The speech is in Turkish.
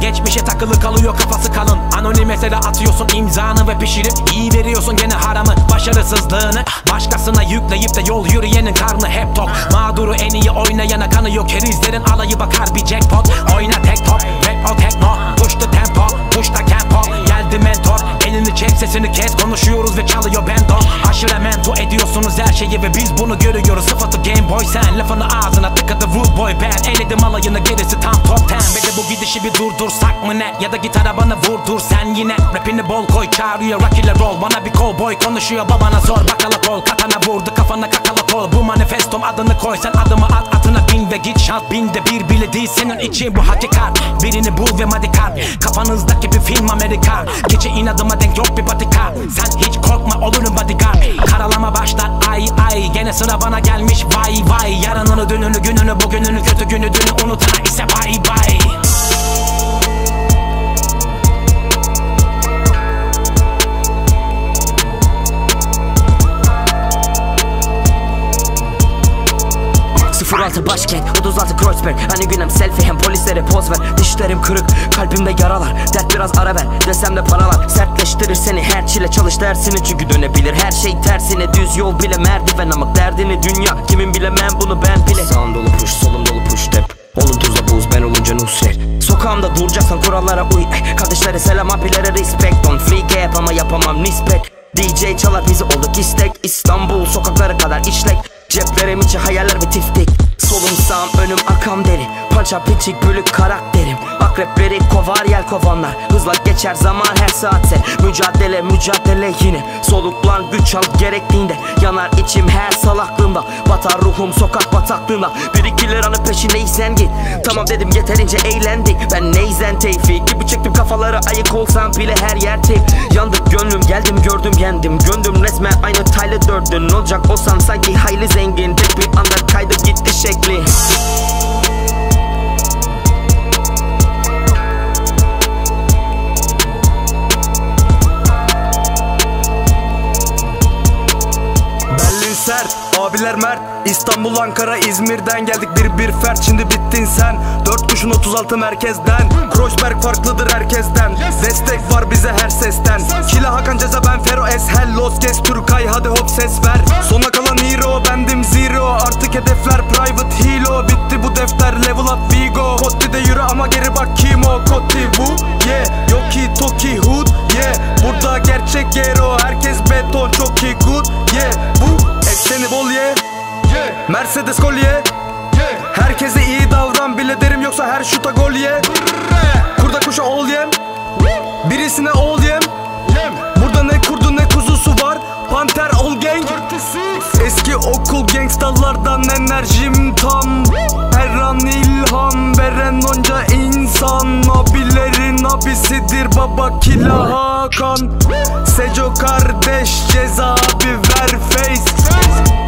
Geçmişe takılı kalıyor kafası kalın. Anonim mesele atıyorsun imzanı ve pişirip iyi veriyorsun gene haramı Başarısızlığını. Başkasına yükleyip de yol yürüyenin karnı hep tok. Mağduru en iyi oynayana kanı yok. Kerizlerin alayı bakar bir jackpot. Oyna tek top rap o tekno Push the tempo push the tempo. Geldi mentor elini çek sesini kes. Konuşuyoruz ve çalıyor bendo Aşırı mento ediyorsunuz her şeyi ve biz bunu görüyoruz. Sıfatı game boy sen lafını ağzına boy ben Eledim alayını gerisi tam top ten. Ve de bu gidişi bir durdursak mı ne? Ya da gitara bana vurdur sen yine. Rapini bol koy çağırıyor rock ile roll. Bana bir cowboy konuşuyor babana sor Bakala kol katana vurdu kafana kakala kol Bu manifestom adını koy sen adımı at atına bin ve git şans binde bir bile değil senin için bu hakikat. Birini bul ve madikat Kafanızdaki bir film Amerika. Gece inadıma denk yok bir patika. Sen hiç korkma olurum bodyguard. Karalama başlar ay ay. Gene sıra bana gelmiş vay vay Dününü gününü bugününü kötü günü dünü unutana ise bay bay 36 başkent 36 Kreuzberg. Hani günüm selfie hem polislere poz ver. Dişlerim kırık kalbimde yaralar. Dert biraz ara ver desem de paralar. Sertleştirir seni her çile çalış dersini. Çünkü dönebilir her şey tersine. Düz yol bile merdiven ama derdini dünya. Kimin bilemem bunu ben bile Sağım dolu push solum dolu push tep Onun tuzla buz ben olunca nusret Sokağımda duracaksan kurallara uy. Eh. Kardeşlere selam abilere respect. On free cap ama yapamam nispet. DJ çalar bizi olduk istek. İstanbul sokakları kadar işlek. Ceplerim içi hayaller ve tiftik. Solum sağım önüm arkam deri. Pança piçik bölük karakterim. Akrepleri kovar yel kovanlar. Hızla geçer zaman her saatse. Mücadele mücadele yine. Soluklan güç al gerektiğinde. Yanar içim her salaklığımda Batar ruhum sokak bataklığında. Bir iki liranın peşindeysen git Tamam dedim yeterince eğlendik. Ben neyzen teyfi Gibi çektim kafaları. Ayık olsam bile her yer teyp Yandık gönlüm geldim gördüm yendim. Göndüm resmen aynı Tyler Durden Olacak? Olsam sanki hayli zengin. Tek bir anda kaydı gitti şekli sert, abiler mert. İstanbul, Ankara, İzmir'den geldik. Bir bir fert. Şimdi bittin sen. Dört kuşun 36 merkezden. Kreuzberg farklıdır herkesten. Destek var bize her sesten. Kila Hakan Ceza ben Fero Eshel Los Kes Türkay. Hadi hop ses ver. Sona kalan hero bendim zero. Artık hedefler private. Hilo Bitti bu defter. Level up Vigo. Kotti de yürü ama geri bak kim Mercedes kolye. Herkese iyi davran bile derim yoksa her şuta gol ye. Kurda kuşa ol yem. Birisine ol yem. Burada ne kurdu ne kuzusu var? Panter ol gang Eski okul gangstalardan enerjim tam. Her an ilham veren onca insan. Abilerin abisidir baba Kila Hakan Seco kardeş ceza abi ver face